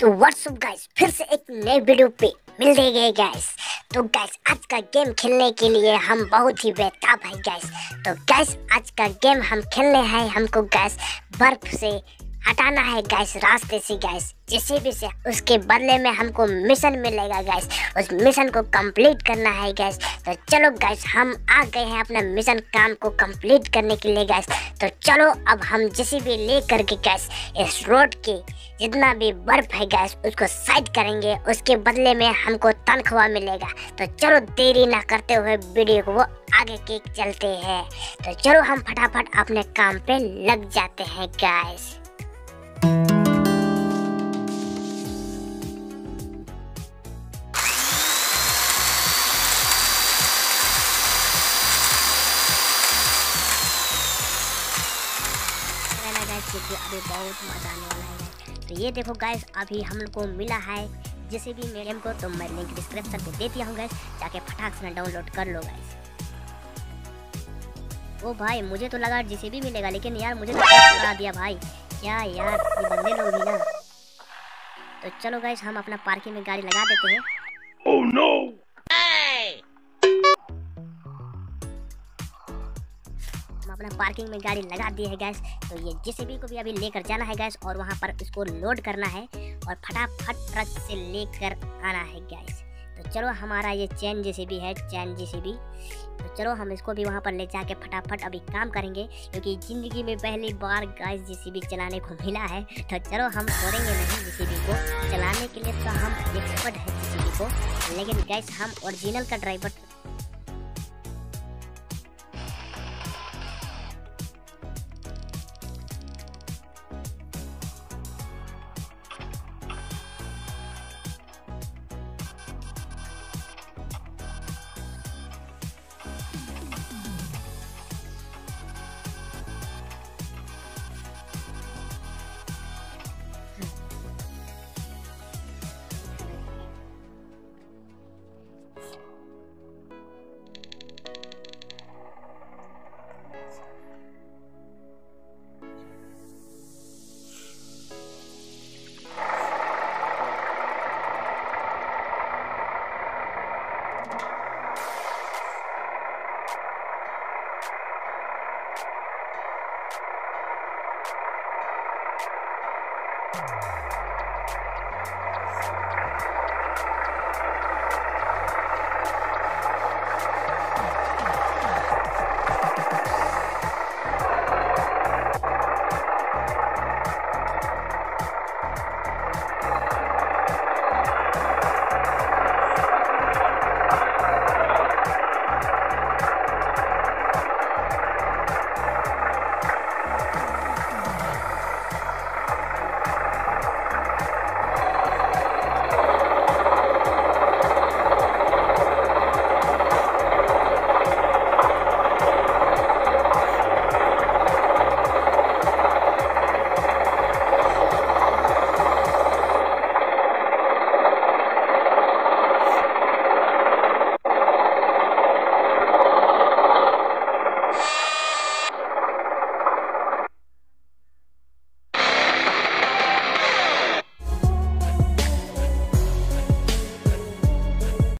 तो WhatsApp guys फिर से एक नए वीडियो पे मिल गए गाइस तो गाइस आज का गेम खेलने के लिए हम बहुत ही बेताब है गाइस तो गाइस आज का गेम हम खेलने हैं, हमको गाइस बर्फ़ से हटाना है गैस रास्ते से गैस जिसे भी से, उसके बदले में हमको मिशन मिलेगा गैस उस मिशन को कंप्लीट करना है गैस तो चलो गैस हम आ गए हैं अपना मिशन काम को कंप्लीट करने के लिए गैस तो चलो, अब हम जिसे भी ले करके गैस इस रोड के जितना भी बर्फ़ है गैस उसको साइड करेंगे. उसके बदले में हमको तनख्वाह मिलेगा. तो चलो, देरी ना करते हुए वीडियो को आगे के चलते हैं. तो चलो, हम फटाफट अपने काम पे लग जाते हैं गैस क्योंकि अभी बहुत मज़ा आने वाला है। तो ये देखो गैस अभी हम लोग को मिला है जिसे भी मीडियम को तो मैं लिंक डिस्क्रिप्शन पे दे दिया हूँ गैस जाके फटाक से डाउनलोड कर लो गैस ओ भाई, मुझे तो लगा जिसे भी मिलेगा, लेकिन यार मुझे तो लगा दिया भाई। क्या यार, ये बंदे लोग भी ना। तो चलो गैस हम अपना पार्किंग में गाड़ी लगा देते हैं। Oh no! अपना पार्किंग में गाड़ी लगा दी है गैस तो ये जेसीबी को भी अभी लेकर जाना है गैस और वहाँ पर इसको लोड करना है और फटाफट ट्रक से लेकर आना है गैस तो चलो हमारा ये चैन जेसीबी है, चैन जेसीबी तो चलो हम इसको भी वहाँ पर ले जाके फटाफट अभी काम करेंगे क्योंकि ज़िंदगी में पहली बार गैस जेसीबी चलाने को मिला है। तो चलो हम छोड़ेंगे नहीं जेसीबी को। चलाने के लिए तो हम एक्सपर्ट है जेसीबी को। लेकिन गैस हम ओरिजिनल का ड्राइवर Thank you.